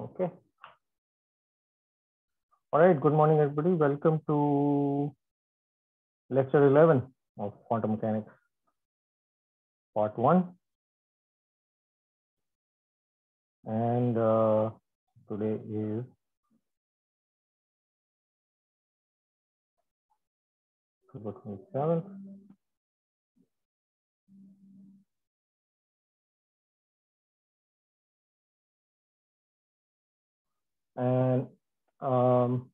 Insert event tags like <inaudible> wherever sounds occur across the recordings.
Okay. All right. Good morning, everybody. Welcome to lecture 11 of quantum mechanics, part one. And uh, today is October 27th. And um,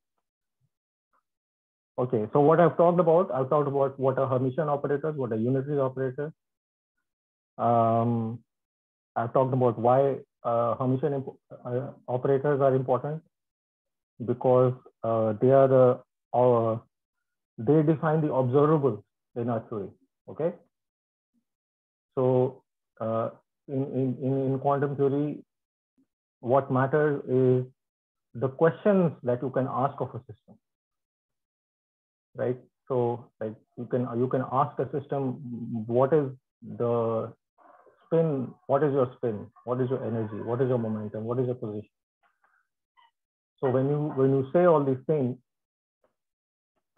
okay, so what I've talked about, I've talked about what are Hermitian operators, what are unitary operators. Um, I've talked about why uh, Hermitian uh, operators are important because uh, they are the uh, they define the observable in our theory. Okay, so uh, in, in in quantum theory, what matters is the questions that you can ask of a system right? So like you can you can ask a system what is the spin what is your spin? What is your energy? What is your momentum? What is your position? So when you when you say all these things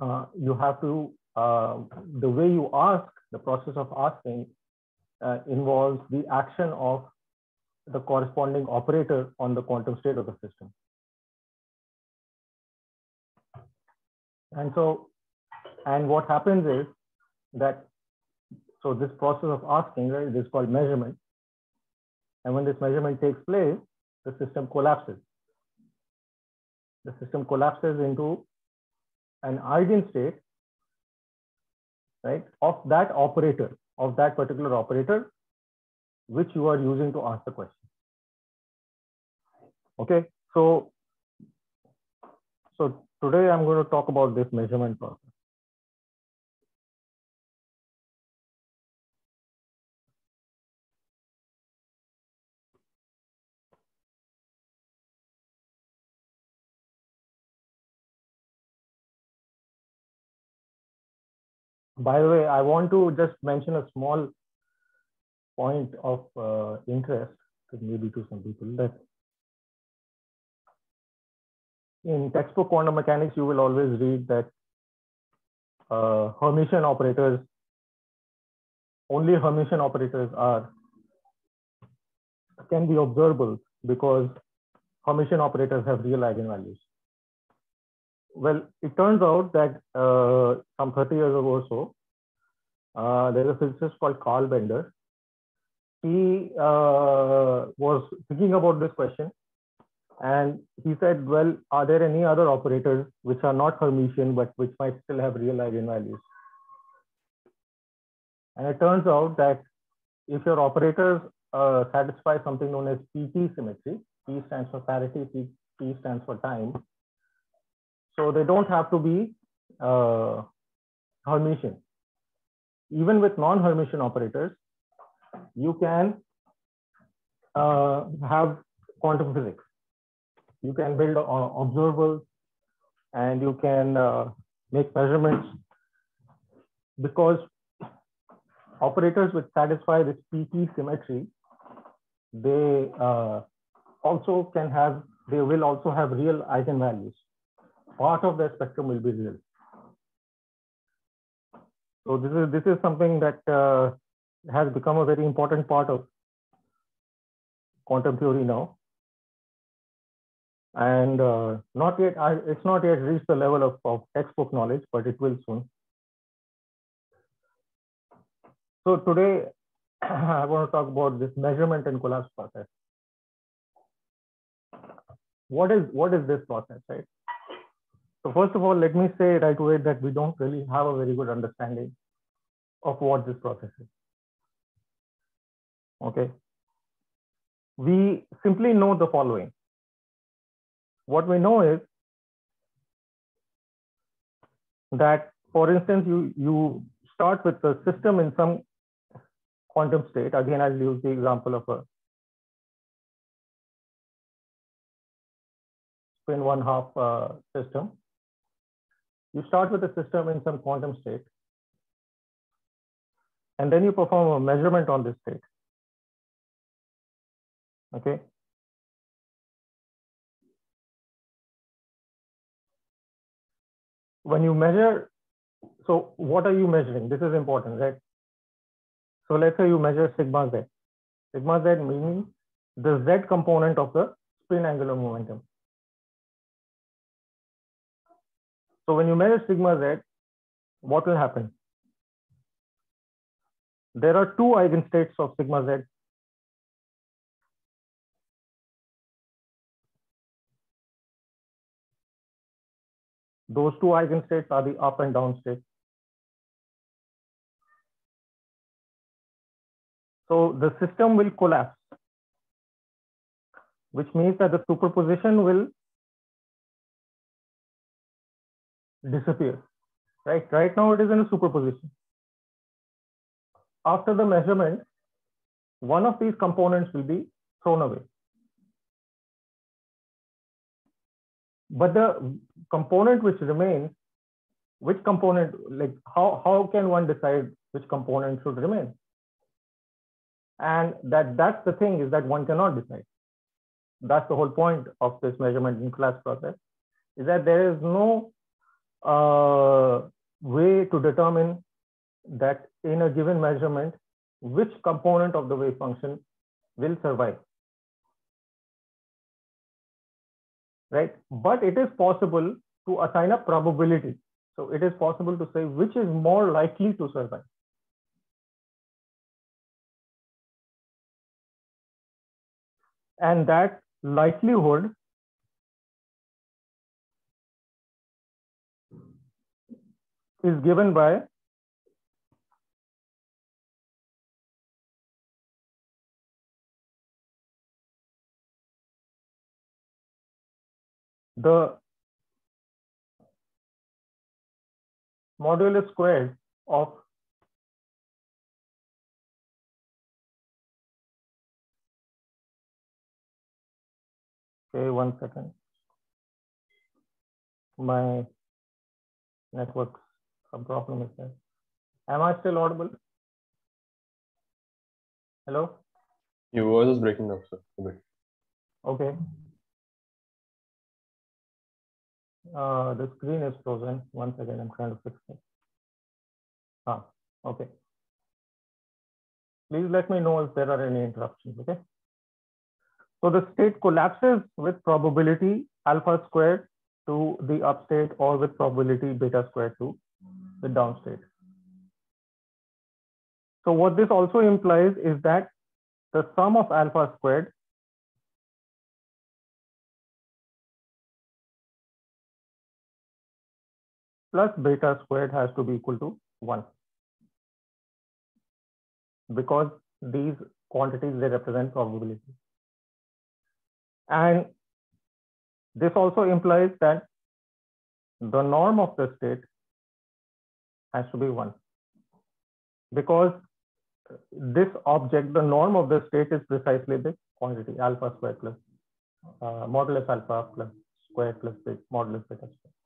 uh, you have to uh, the way you ask the process of asking uh, involves the action of the corresponding operator on the quantum state of the system And so, and what happens is that, so this process of asking, right, is called measurement. And when this measurement takes place, the system collapses. The system collapses into an eigenstate, right, of that operator, of that particular operator, which you are using to ask the question. Okay, so, so Today, I'm going to talk about this measurement process. By the way, I want to just mention a small point of uh, interest, maybe to some people, that in textbook quantum mechanics, you will always read that uh, Hermitian operators, only Hermitian operators are can be observable because Hermitian operators have real eigenvalues. Well, it turns out that uh, some 30 years ago or so, uh, there's a physicist called Carl Bender. He uh, was thinking about this question and he said, well, are there any other operators which are not Hermitian, but which might still have real eigenvalues? And it turns out that if your operators uh, satisfy something known as PT symmetry, P stands for parity, P, P stands for time. So they don't have to be uh, Hermitian. Even with non-Hermitian operators, you can uh, have quantum physics you can build observables and you can uh, make measurements because operators which satisfy this PT symmetry, they uh, also can have, they will also have real eigenvalues. Part of their spectrum will be real. So this is this is something that uh, has become a very important part of quantum theory now and uh, not yet it's not yet reached the level of, of textbook knowledge but it will soon. So today <clears throat> i want to talk about this measurement and collapse process. What is what is this process right? So first of all let me say right away that we don't really have a very good understanding of what this process is. Okay? We simply know the following what we know is that, for instance, you, you start with the system in some quantum state. Again, I'll use the example of a spin one half uh, system. You start with the system in some quantum state, and then you perform a measurement on this state. Okay. When you measure, so what are you measuring? This is important, right? So let's say you measure sigma z. Sigma z meaning the z component of the spin angular momentum. So when you measure sigma z, what will happen? There are two eigenstates of sigma z. Those two eigenstates are the up and down states. So the system will collapse, which means that the superposition will disappear. Right, right now it is in a superposition. After the measurement, one of these components will be thrown away. But the component which remains, which component, like how, how can one decide which component should remain? And that that's the thing is that one cannot decide. That's the whole point of this measurement in class process, is that there is no uh, way to determine that in a given measurement, which component of the wave function will survive. Right? But it is possible to assign a probability. So it is possible to say which is more likely to survive. And that likelihood is given by the modulus squared of okay one second my network problem is there. Am I still audible? Hello? Your voice is breaking up, sir. Okay. Uh, the screen is frozen. One second, I'm trying to fix it. Ah, okay. Please let me know if there are any interruptions, okay? So the state collapses with probability alpha squared to the up state or with probability beta squared to the downstate. So what this also implies is that the sum of alpha squared plus beta squared has to be equal to 1 because these quantities they represent probability. And this also implies that the norm of the state has to be 1 because this object the norm of the state is precisely the quantity alpha squared plus uh, modulus alpha plus square plus beta, modulus beta square.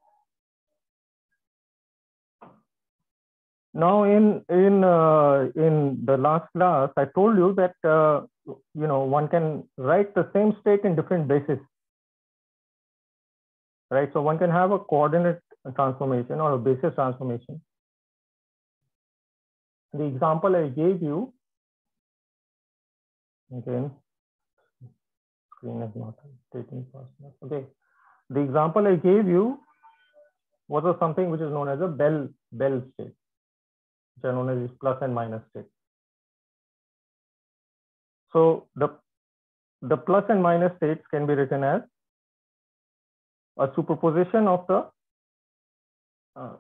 Now in in uh, in the last class, I told you that uh, you know one can write the same state in different bases, right? So one can have a coordinate transformation or a basis transformation the example I gave you, again, screen is not taking fast enough. Okay, the example I gave you was something which is known as a Bell Bell state, which are known as plus and minus states. So the the plus and minus states can be written as a superposition of the uh,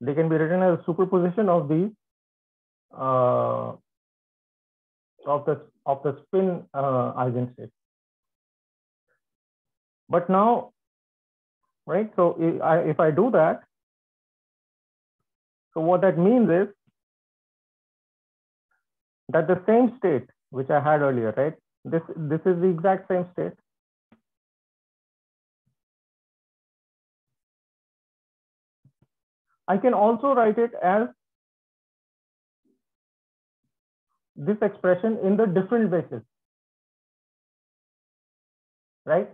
they can be written as superposition of the uh, of the of the spin uh, eigenstate. But now, right? So if I, if I do that, so what that means is that the same state which I had earlier, right? This this is the exact same state. I can also write it as this expression in the different basis. right?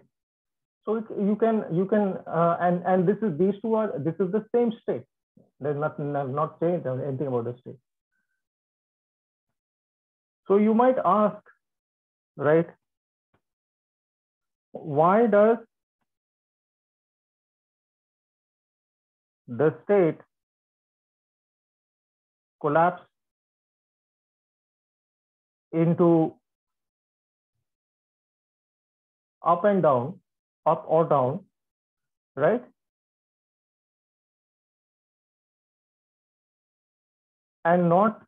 So you can you can uh, and and this is these two are this is the same state. There's nothing I've not changed anything about the state. So you might ask, right? Why does the state collapse into up and down, up or down, right? And not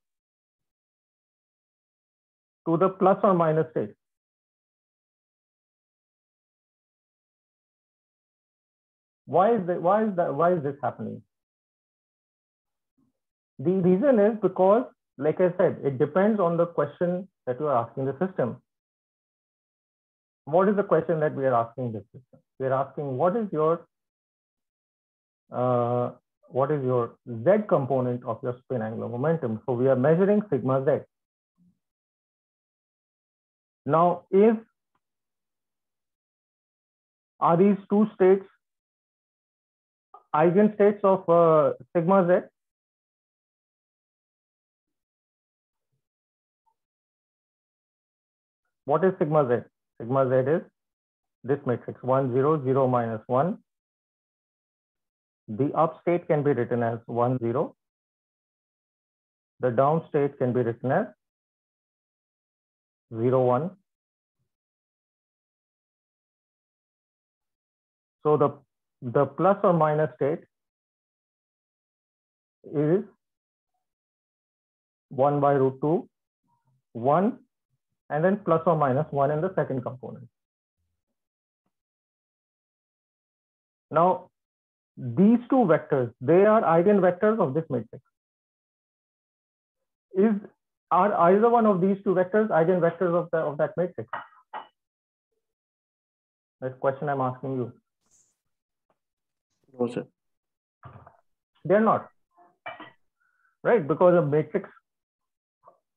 to the plus or minus state. Why is that? Why is that? Why is this happening? The reason is because, like I said, it depends on the question that you are asking the system. What is the question that we are asking this system? We are asking what is your uh, what is your z component of your spin angular momentum? So we are measuring sigma z. Now, if are these two states eigenstates of uh, sigma z? What is sigma z? Sigma z is this matrix 1, 0, 0 minus 1. The up state can be written as 1, 0. The down state can be written as 0, 1. So the, the plus or minus state is 1 by root 2, 1 and then plus or minus 1 in the second component. Now, these two vectors, they are eigenvectors of this matrix. Is are either one of these two vectors eigenvectors of the of that matrix? That's the question I'm asking you. No, sir. They're not. Right? Because a matrix,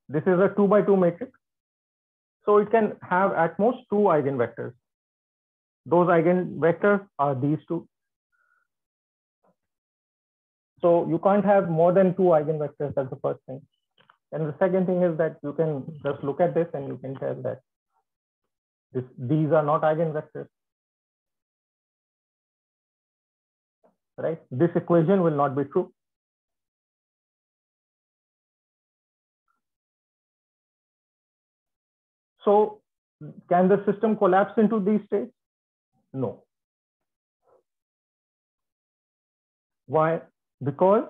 this is a two by two matrix. So it can have at most two eigenvectors. Those eigenvectors are these two. So you can't have more than two eigenvectors. That's the first thing. And the second thing is that you can just look at this and you can tell that this, these are not eigenvectors. Right? This equation will not be true. So can the system collapse into these states? No. Why? Because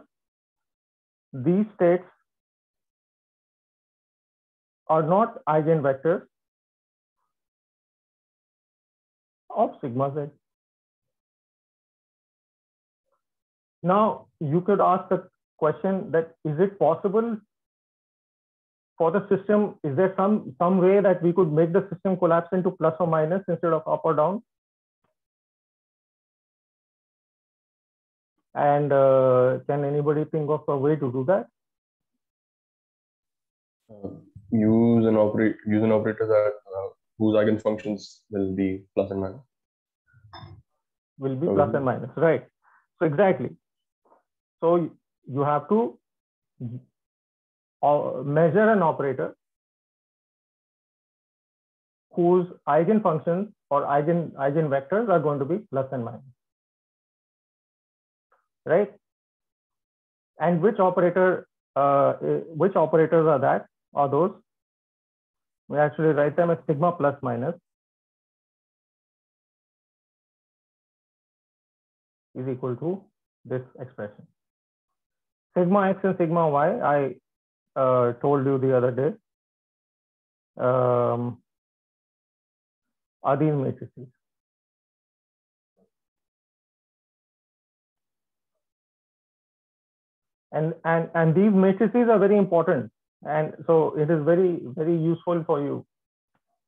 these states are not eigenvectors of sigma z. Now, you could ask the question that is it possible for the system, is there some some way that we could make the system collapse into plus or minus instead of up or down? And uh, can anybody think of a way to do that? Uh, use an operate use an operator that uh, whose eigenfunctions will be plus and minus. Will be plus and minus, right? So exactly. So you have to measure an operator whose eigenfunctions or eigen eigenvectors are going to be plus and minus. Right? And which operator uh, which operators are that? Are those? We actually write them as sigma plus minus is equal to this expression. Sigma x and sigma y i uh, told you the other day um, these matrices. And, and, and these matrices are very important. And so it is very, very useful for you.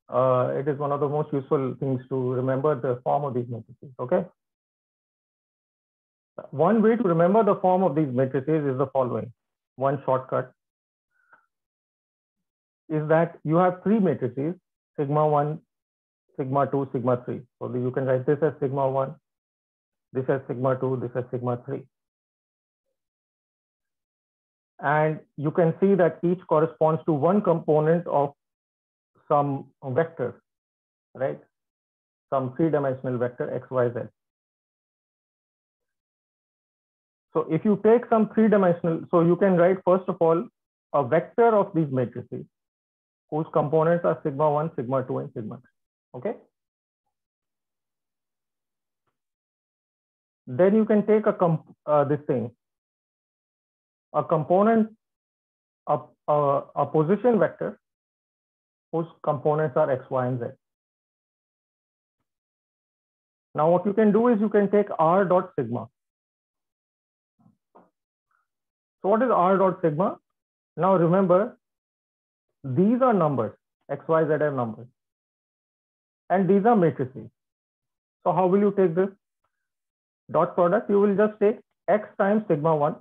Uh, it is one of the most useful things to remember the form of these matrices, okay? One way to remember the form of these matrices is the following. One shortcut is that you have three matrices, sigma 1, sigma 2, sigma 3. So you can write this as sigma 1, this as sigma 2, this as sigma 3. And you can see that each corresponds to one component of some vector, right? Some three-dimensional vector x, y, z. So if you take some three-dimensional, so you can write first of all a vector of these matrices whose components are sigma 1, sigma 2, and sigma 3. Okay. Then you can take a comp uh, this thing, a component, a, a, a position vector whose components are x, y, and z. Now what you can do is you can take r dot sigma. So what is r dot sigma? Now remember, these are numbers, x, y, z are numbers. And these are matrices. So how will you take this? Dot product, you will just take x times sigma 1.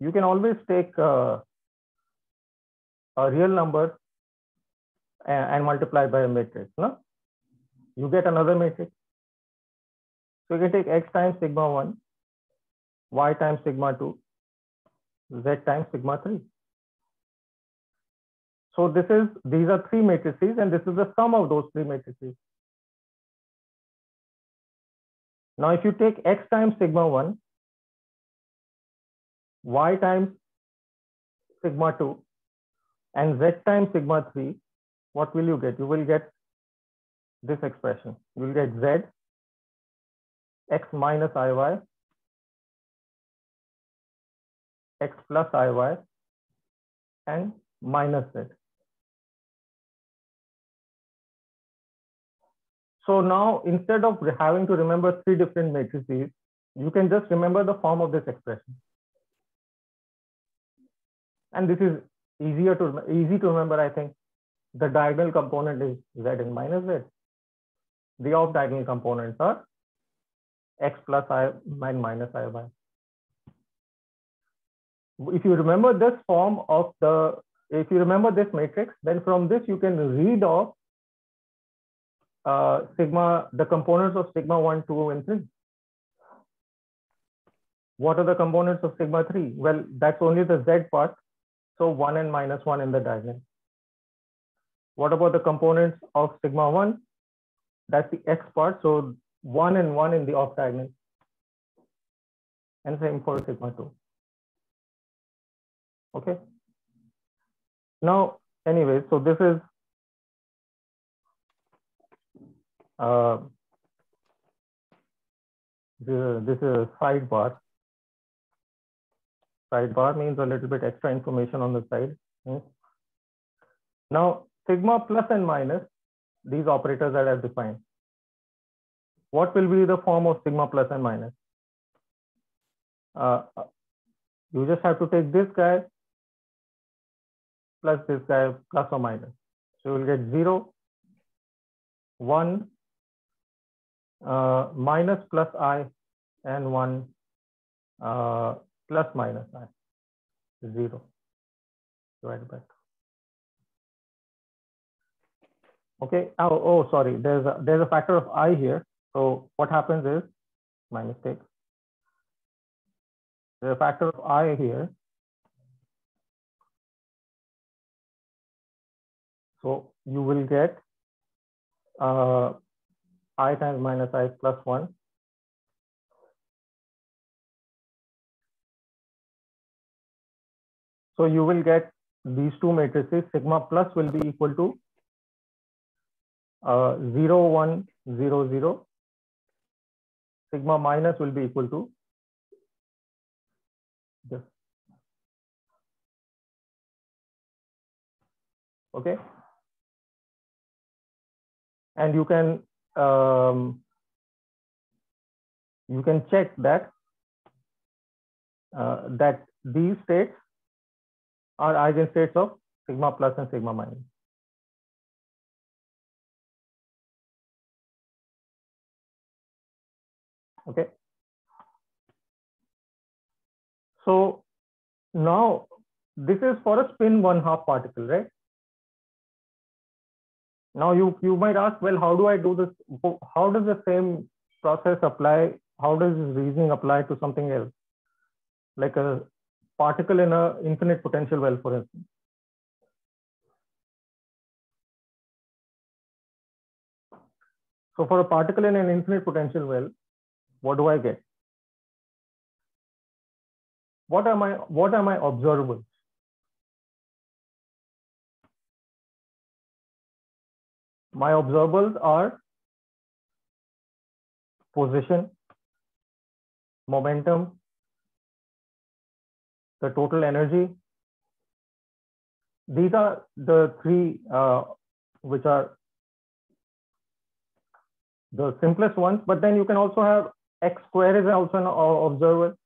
You can always take uh, a real number and, and multiply by a matrix. No? You get another matrix. So you can take x times sigma 1, y times sigma 2, z times sigma 3. So this is, these are three matrices and this is the sum of those three matrices. Now, if you take x times sigma 1, y times sigma 2, and z times sigma 3, what will you get? You will get this expression. You will get z x minus iy, x plus iy, and minus z. So now instead of having to remember three different matrices, you can just remember the form of this expression. And this is easier to easy to remember, I think. The diagonal component is z and minus z. The off diagonal components are x plus i and minus i y. If you remember this form of the, if you remember this matrix, then from this you can read off uh, sigma, the components of sigma 1, 2, and 3. What are the components of sigma 3? Well, that's only the z part. So 1 and minus 1 in the diagonal. What about the components of sigma 1? That's the x part. So 1 and 1 in the off diagonal. And same for sigma 2. Okay. Now, anyway, so this is uh, this, is a sidebar. Sidebar means a little bit extra information on the side. Hmm. Now, sigma plus and minus, these operators that I've defined. What will be the form of sigma plus and minus? Uh, you just have to take this guy plus this guy plus or minus. So you will get 0, 1, uh, minus plus i and 1 uh, plus minus i 0 divided by 2. Okay. Oh, oh, sorry. There's a there's a factor of i here. So what happens is my mistake. There's a factor of i here. So you will get uh, i times minus i plus 1. So you will get these two matrices, sigma plus will be equal to uh, 0, 1, 0, 0. Sigma minus will be equal to this. Okay. And you can um, you can check that uh, that these states are eigenstates of sigma plus and sigma minus. Okay. So now this is for a spin one half particle, right? Now you, you might ask, well, how do I do this? How does the same process apply? How does this reasoning apply to something else? Like a particle in a infinite potential well, for instance. So for a particle in an infinite potential well, what do I get? What are my what are my observables? My observables are position, momentum, the total energy. These are the three uh, which are the simplest ones, but then you can also have x square is also an observable,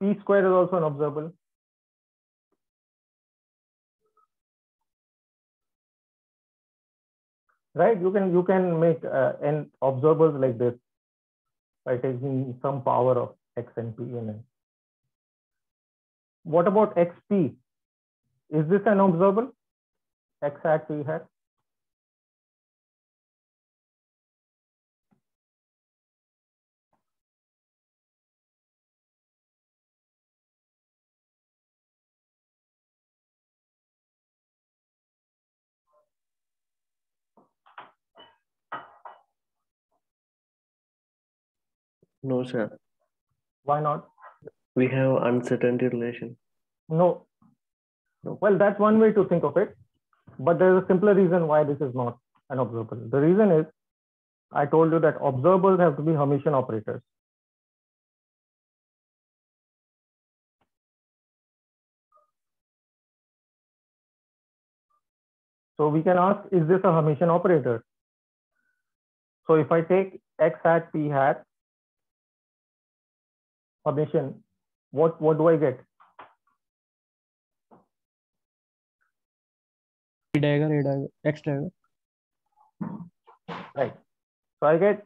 p square is also an observable. Right, you can you can make uh, n observables like this by taking some power of x and p in it. What about xp? Is this an observable? x hat, p hat? No, sir. Why not? We have uncertainty relation. No. No. Well, that's one way to think of it. But there's a simpler reason why this is not an observable. The reason is I told you that observables have to be Hermitian operators. So we can ask, is this a Hermitian operator? So if I take x hat, p hat, Hermitian, what, what do I get? P dagger, A dagger, X dagger. Right. So I get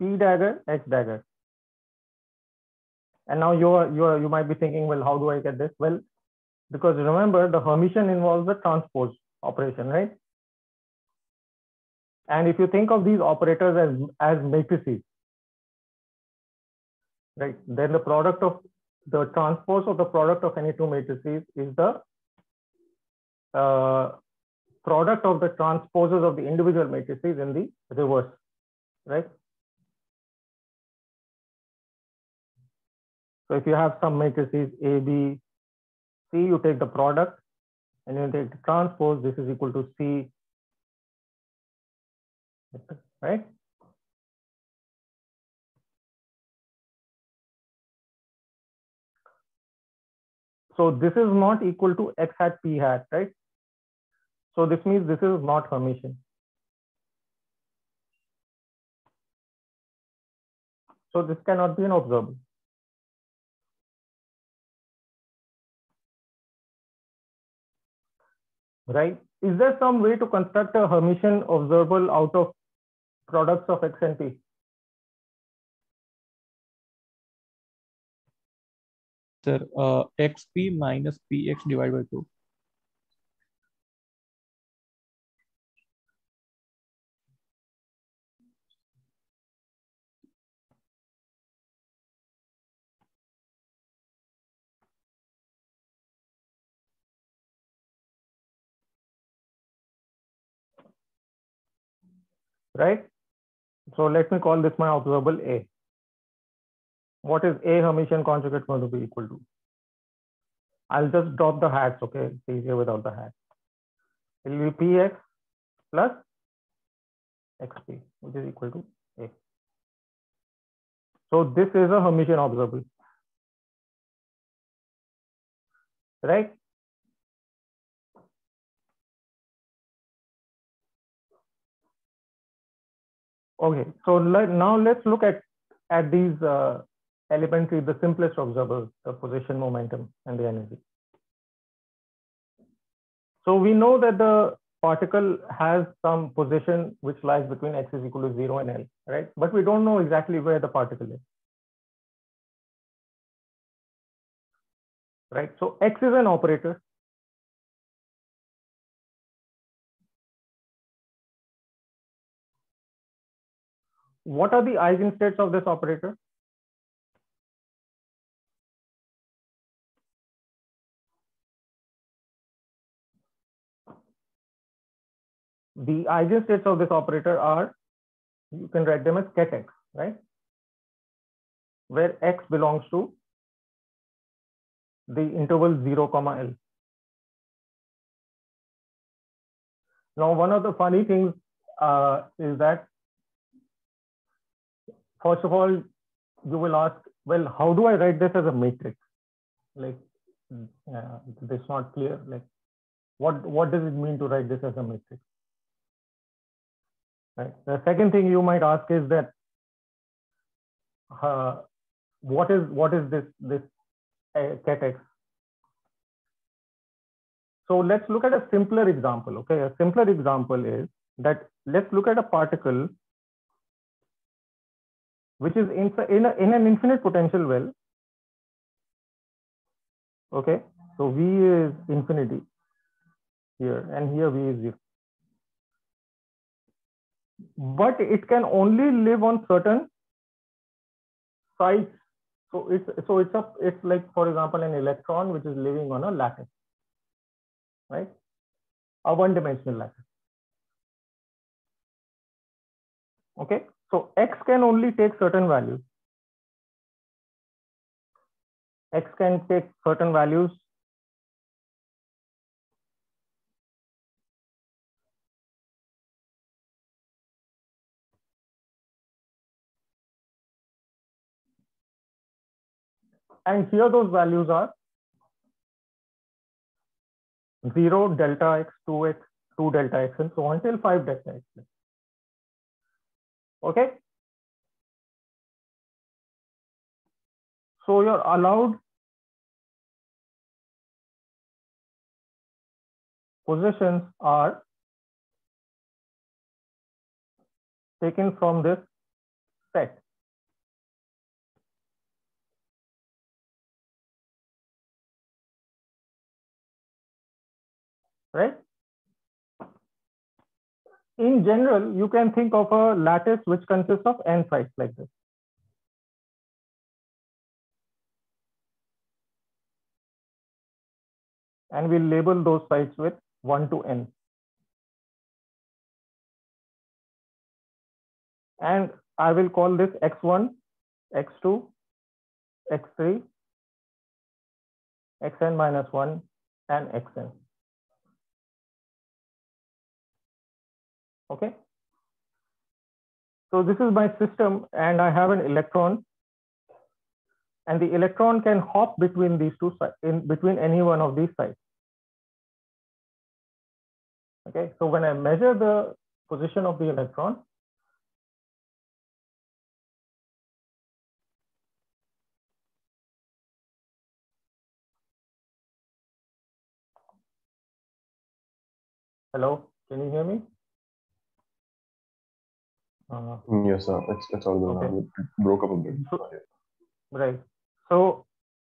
P dagger, X dagger. And now you are, you are, you might be thinking, well, how do I get this? Well, because remember the Hermitian involves the transpose operation, right? And if you think of these operators as, as matrices, right, then the product of the transpose of the product of any two matrices is the uh, product of the transposes of the individual matrices in the reverse, right? So if you have some matrices A, B, C, you take the product and you take the transpose, this is equal to C, right? So this is not equal to x hat p hat, right? So this means this is not Hermitian. So this cannot be an observable. Right? Is there some way to construct a Hermitian observable out of products of X and P? Sir, uh, xp minus px divided by 2. right? So let me call this my observable A. What is A Hermitian conjugate going to be equal to? I'll just drop the hats, okay? It's easier without the hat. It will be Px plus xp, which is equal to A. So this is a Hermitian observable. Right? Okay, so let, now let's look at, at these uh, Elementary, the simplest observable, the position, momentum, and the energy. So we know that the particle has some position which lies between x is equal to 0 and L, right? But we don't know exactly where the particle is. Right, so x is an operator. What are the eigenstates of this operator? The eigenstates of this operator are, you can write them as ket x, right? Where x belongs to the interval 0 comma L. Now, one of the funny things uh, is that, first of all, you will ask, well, how do I write this as a matrix? Like, uh, it's not clear. Like, what, what does it mean to write this as a matrix? Right. The second thing you might ask is that, uh, what is what is this this uh? So let's look at a simpler example. Okay, a simpler example is that let's look at a particle which is in, in, a, in an infinite potential well. Okay, so V is infinity here and here V is zero. But it can only live on certain sites. So it's so it's a it's like for example an electron which is living on a lattice right? A one-dimensional lattice. Okay, so x can only take certain values. X can take certain values. And here those values are 0 delta x 2x 2 delta x and so on till 5 delta x. Okay? So you're allowed positions are taken from this set right? In general, you can think of a lattice which consists of n sites like this. And we'll label those sites with 1 to n. And I will call this x1, x2, x3, xn minus 1, and xn. Okay. So this is my system and I have an electron and the electron can hop between these two sides, in between any one of these sides. Okay, so when I measure the position of the electron, Hello, can you hear me? Uh, yes, sir. It's, it's all good okay. It broke up a bit. So, right. So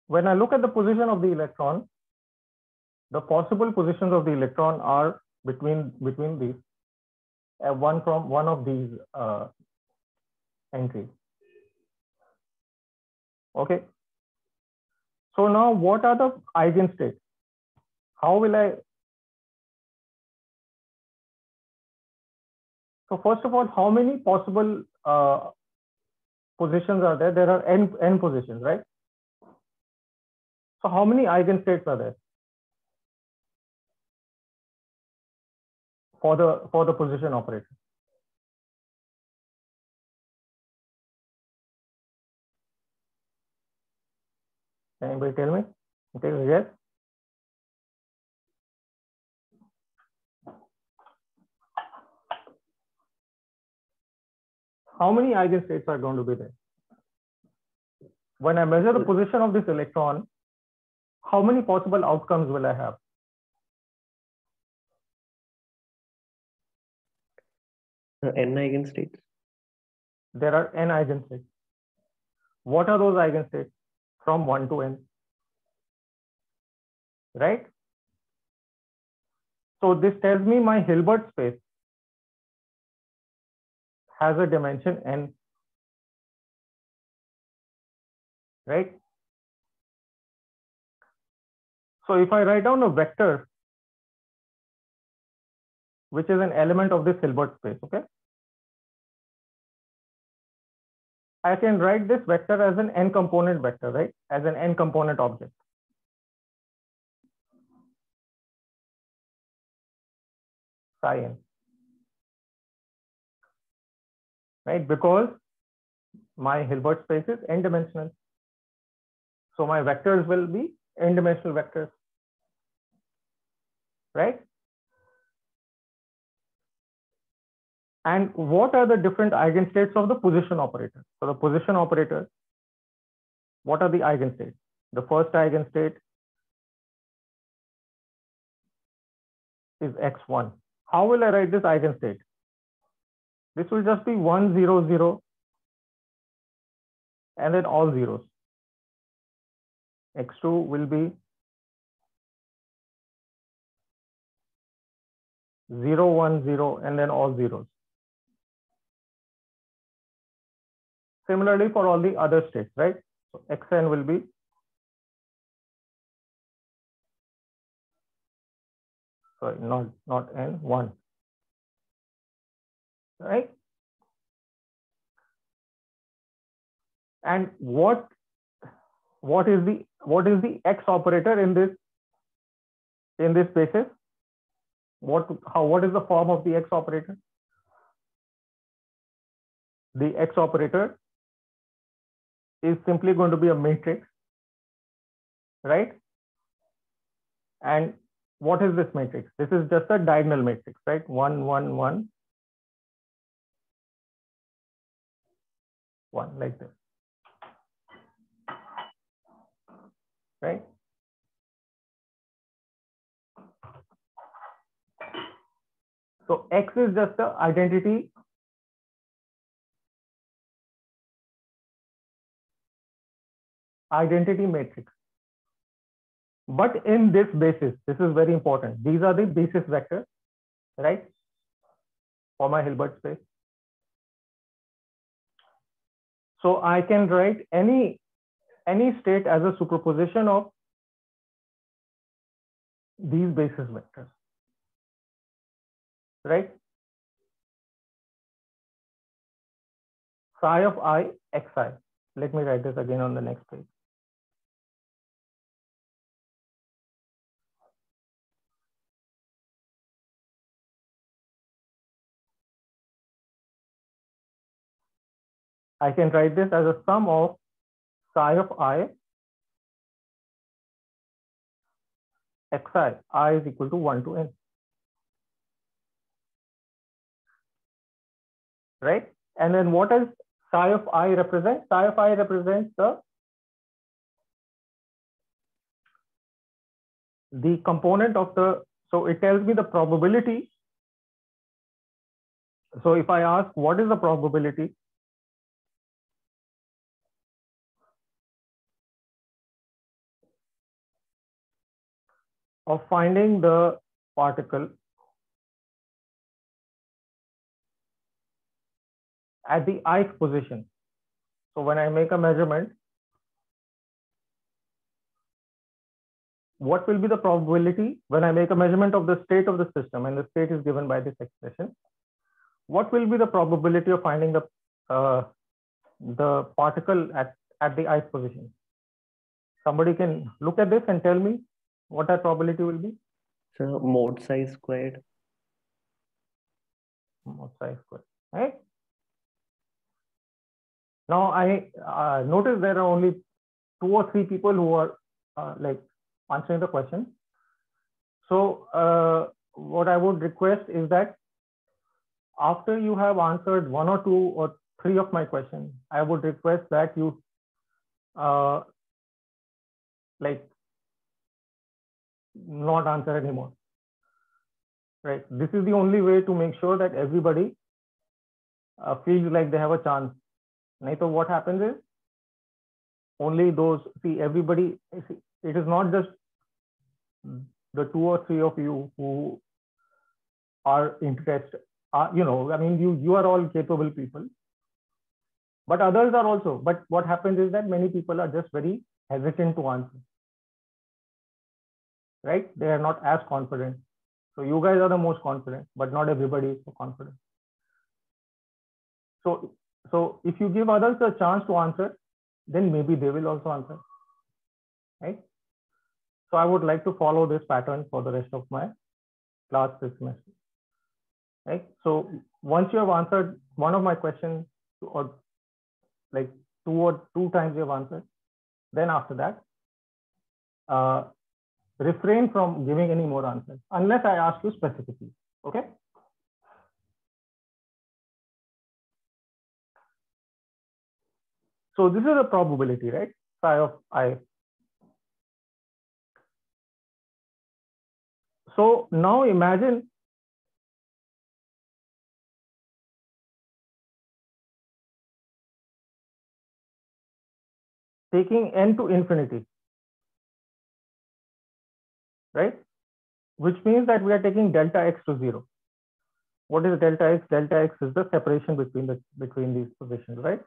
when I look at the position of the electron, the possible positions of the electron are between between these uh, one from one of these uh, entries. Okay. So now what are the eigenstates? How will I So first of all, how many possible uh, positions are there? There are n, n positions, right? So how many eigenstates are there for the for the position operator? Can Anybody tell me? Okay, yes. How many eigenstates are going to be there? When I measure the position of this electron, how many possible outcomes will I have? Uh, n eigenstates. There are n eigenstates. What are those eigenstates? From 1 to n. Right? So this tells me my Hilbert space has a dimension n, right? So if I write down a vector, which is an element of this Hilbert space, okay? I can write this vector as an n component vector, right? As an n component object. Psi. Right? Because my Hilbert space is n dimensional. So my vectors will be n dimensional vectors. Right? And what are the different eigenstates of the position operator? So the position operator, what are the eigenstates? The first eigenstate is x1. How will I write this eigenstate? This will just be 1, 0, 0, and then all zeros. x2 will be 0, 1, 0, and then all zeros. Similarly for all the other states, right? So xn will be sorry, not not n one, right? And what what is the what is the x operator in this in this basis? What how what is the form of the x operator? The x operator is simply going to be a matrix, right? And what is this matrix? This is just a diagonal matrix, right? One, one, one, one, like this, right? So X is just the identity identity matrix. But in this basis, this is very important. These are the basis vectors, right? For my Hilbert space. So I can write any, any state as a superposition of these basis vectors, right? Psi of i, xi. Let me write this again on the next page. I can write this as a sum of psi of i xi, i is equal to 1 to n. Right? And then what does psi of i represent? Psi of i represents the the component of the, so it tells me the probability. So if I ask what is the probability of finding the particle at the ith position. So when I make a measurement, what will be the probability when I make a measurement of the state of the system and the state is given by this expression? What will be the probability of finding the uh, the particle at, at the ith position? Somebody can look at this and tell me what our probability will be? So mod psi squared. Mod psi squared, right? Now I uh, notice there are only two or three people who are uh, like answering the question. So uh, what I would request is that after you have answered one or two or three of my questions, I would request that you uh, like not answer anymore. Right. This is the only way to make sure that everybody uh, feels like they have a chance. So what happens is only those see everybody. It is not just the two or three of you who are interested uh, you know, I mean, you, you are all capable people, but others are also. But what happens is that many people are just very hesitant to answer, right? They are not as confident. So you guys are the most confident, but not everybody is so confident. So, so if you give others a chance to answer, then maybe they will also answer, right? So I would like to follow this pattern for the rest of my class this semester, right? So once you have answered one of my questions or like two or two times you have answered, then after that, uh, refrain from giving any more answers unless I ask you specifically. Okay. So this is a probability, right? Psi of i. So now imagine taking n to infinity right? Which means that we are taking delta x to zero. What is delta x? Delta x is the separation between the between these positions, right?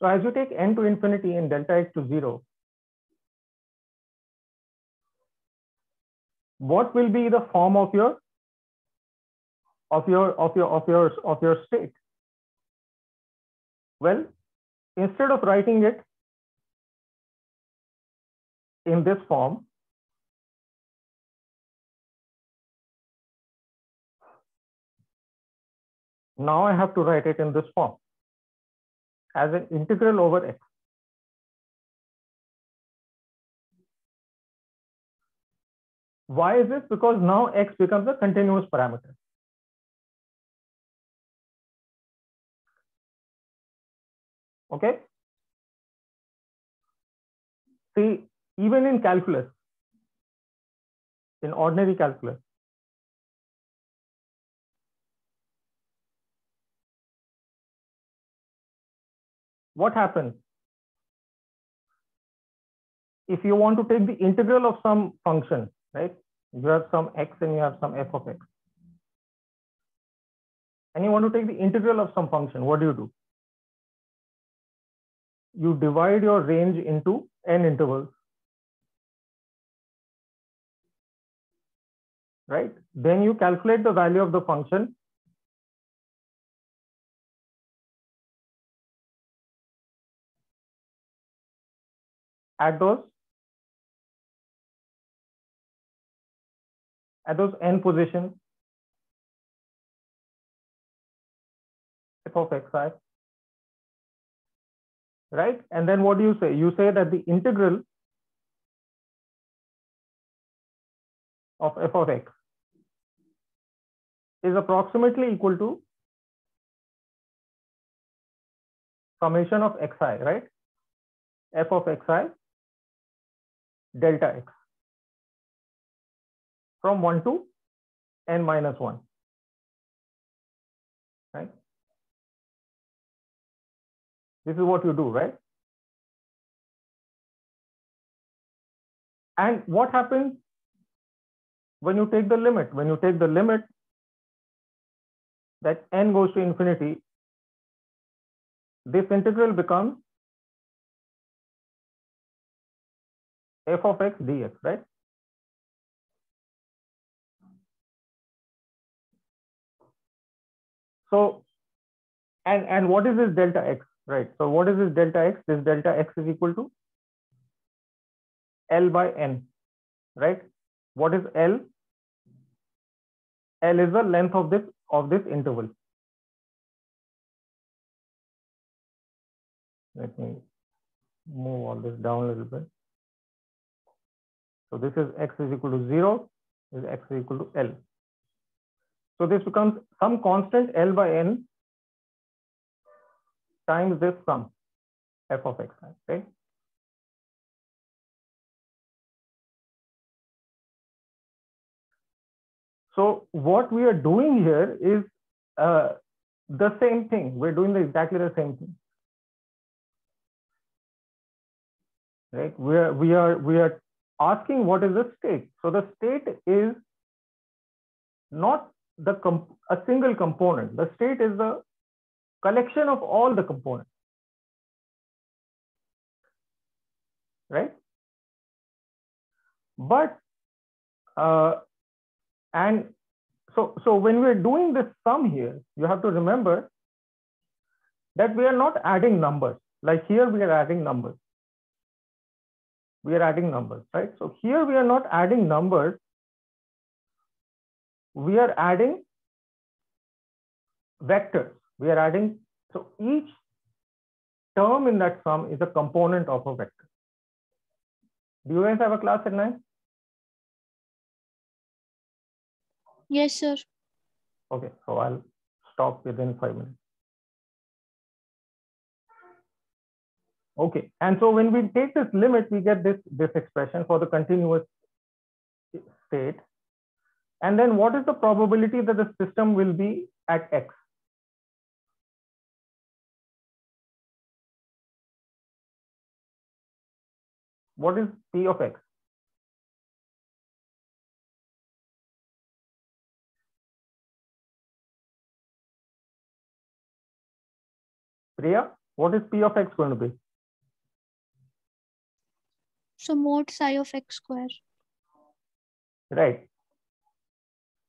So as you take n to infinity and delta x to zero, what will be the form of your of your of your of your of your state? Well, instead of writing it in this form, now I have to write it in this form as an integral over x. Why is this? Because now x becomes a continuous parameter. Okay. See, even in calculus, in ordinary calculus, what happens? If you want to take the integral of some function, right? You have some x and you have some f of x. And you want to take the integral of some function, what do you do? You divide your range into n intervals. Right? Then you calculate the value of the function. At those. At those n positions. F of xi right? And then what do you say? You say that the integral of f of x is approximately equal to summation of xi, right? f of xi delta x from 1 to n minus 1, right? This is what you do, right? And what happens when you take the limit? When you take the limit that n goes to infinity, this integral becomes f of x dx, right? So, and, and what is this delta x, right? So what is this delta x? This delta x is equal to L by n, right? What is L? L is the length of this of this interval. Let me move all this down a little bit. So this is x is equal to 0, is x is equal to L. So this becomes some constant L by N times this sum f of x, right? So what we are doing here is uh, the same thing. We're doing the, exactly the same thing. Right? We are, we are, we are asking what is the state. So the state is not the a single component. The state is the collection of all the components. Right? But uh, and so so when we're doing this sum here, you have to remember that we are not adding numbers. Like here we are adding numbers. We are adding numbers, right? So here we are not adding numbers. We are adding vectors. We are adding, so each term in that sum is a component of a vector. Do you guys have a class at 9? Yes, sir. Okay, so I'll stop within five minutes. Okay, and so when we take this limit, we get this, this expression for the continuous state. And then what is the probability that the system will be at x? What is P of x? Priya, what is P of x going to be? So mod psi of x square. Right.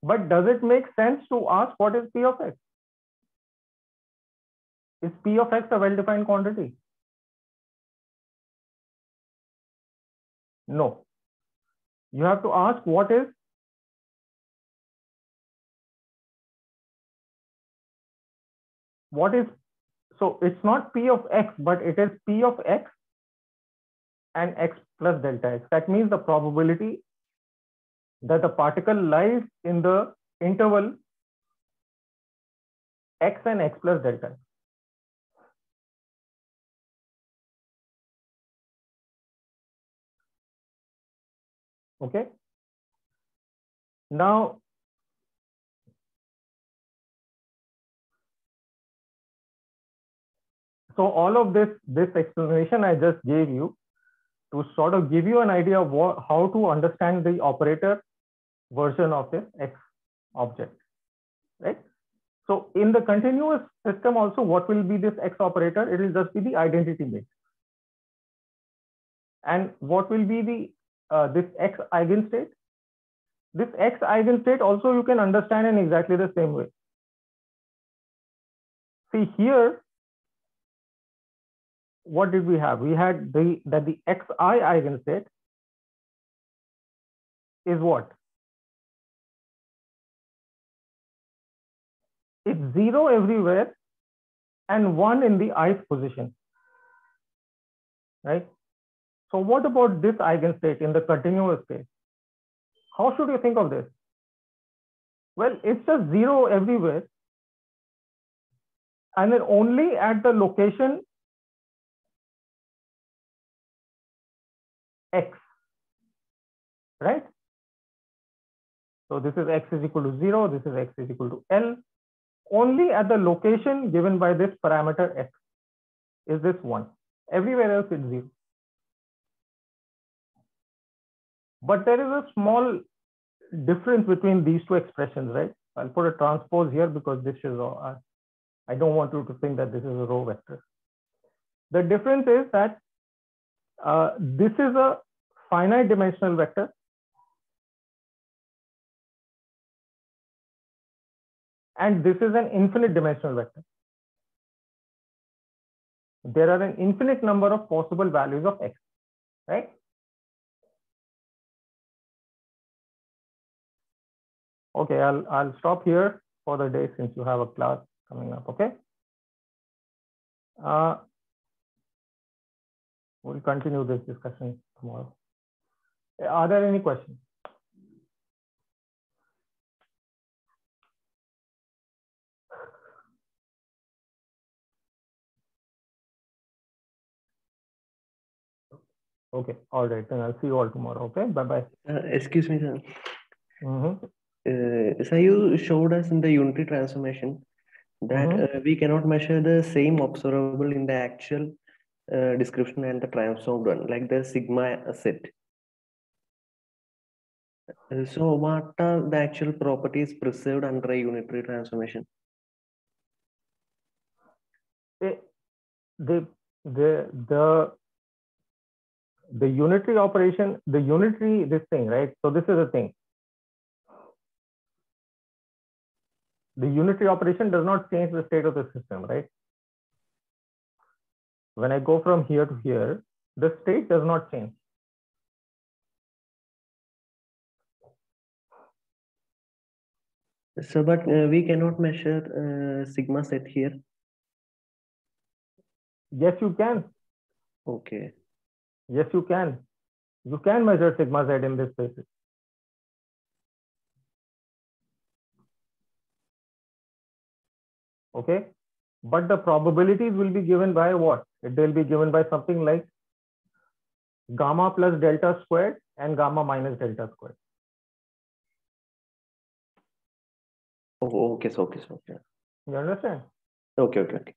But does it make sense to ask what is P of x? Is P of x a well-defined quantity? No. You have to ask what is what is so it's not P of x, but it is P of x and x plus delta x. That means the probability that the particle lies in the interval x and x plus delta x. Okay. Now, so all of this, this explanation I just gave you to sort of give you an idea of what, how to understand the operator version of this X object, right? So in the continuous system also, what will be this X operator? It will just be the identity matrix. And what will be the uh, this X eigenstate? This X eigenstate also you can understand in exactly the same way. See here, what did we have? We had the that the xi eigenstate is what? It's zero everywhere and one in the ith position, right? So what about this eigenstate in the continuous case? How should you think of this? Well, it's just zero everywhere. And then only at the location x, right? So this is x is equal to 0, this is x is equal to L. Only at the location given by this parameter x is this 1. Everywhere else it's 0. But there is a small difference between these two expressions, right? I'll put a transpose here because this is, uh, I don't want you to think that this is a row vector. The difference is that uh, this is a finite dimensional vector. And this is an infinite dimensional vector. There are an infinite number of possible values of x, right? Okay, I'll, I'll stop here for the day since you have a class coming up, okay? Uh, we'll continue this discussion tomorrow. Are there any questions? Okay, all right. Then I'll see you all tomorrow. Okay, bye bye. Uh, excuse me, sir. Mm -hmm. Uh, so you showed us in the unity transformation that Mhm. uh, we cannot measure the same observable in the actual uh, description and the transformed one, like the sigma z. Uh, So what are the actual properties preserved under a unitary transformation? it, the the the the unitary operation the unitary this thing right so this is the thing the unitary operation does not change the state of the system right when i go from here to here the state does not change. So, but uh, we cannot measure uh, sigma z here. yes you can. Okay. yes you can. You can measure sigma z in this spaces okay but the probabilities will be given by what it will be given by something like gamma plus delta squared and gamma minus delta squared Oh, oh okay. So, okay. So, okay. you understand Okay. Okay. Okay.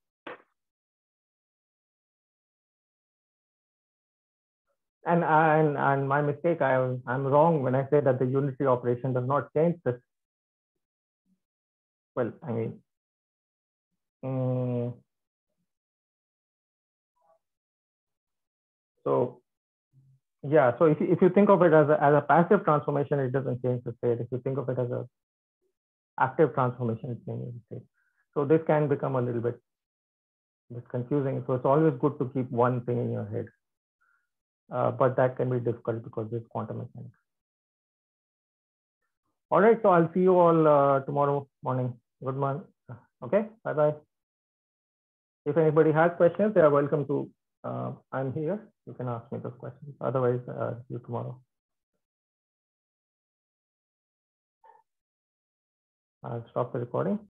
and and and my mistake i am i'm wrong when i say that the unitary operation does not change this well i mean mm, so yeah so if, you- if you think of it as a, as a passive transformation it doesn't change the state if you think of it as a active transformation it changes the state so this can become a little bit, bit confusing so it's always good to keep one thing in your head uh, but that can be difficult because it's quantum mechanics. All right, so I'll see you all uh, tomorrow morning. Good morning. Okay, bye bye. If anybody has questions, they are welcome to. Uh, I'm here. You can ask me those questions. Otherwise, uh, you tomorrow. I'll stop the recording.